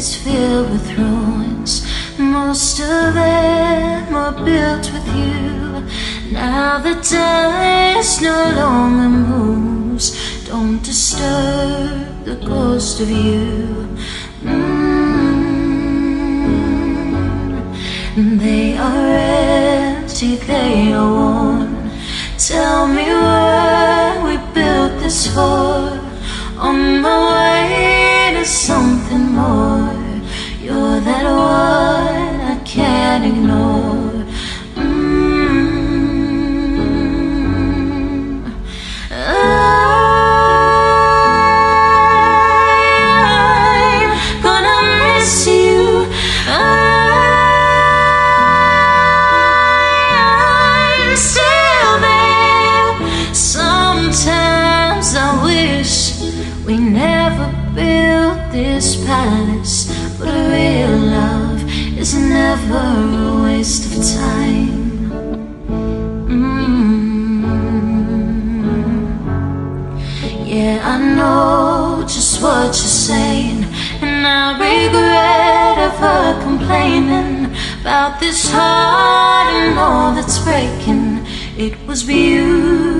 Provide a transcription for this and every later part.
is filled with ruins. Most of them are built with you. Now the dice no longer moves. Don't disturb the ghost of you. Mm. They are empty, they are worn. Tell me where we built this for. On my way to something this palace, but real love is never a waste of time. Mm. Yeah, I know just what you're saying, and I regret ever complaining about this heart and all that's breaking. It was beauty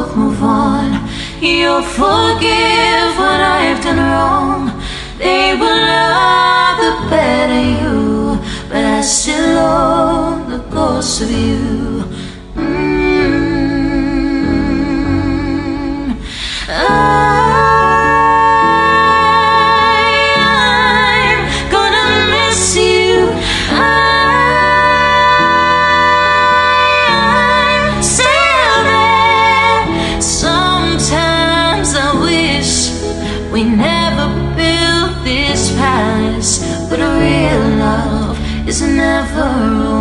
both move on. You'll forgive what I've done wrong. They will love the better you, but I still own the ghost of you. Never built this palace, but real love is never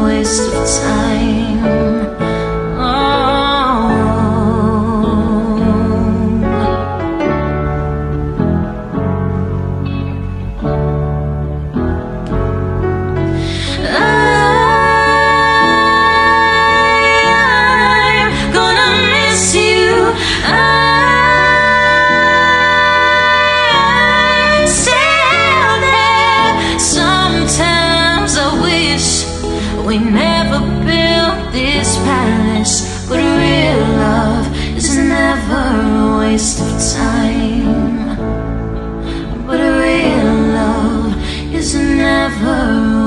never built this palace, but real love is never a waste of time. But real love is never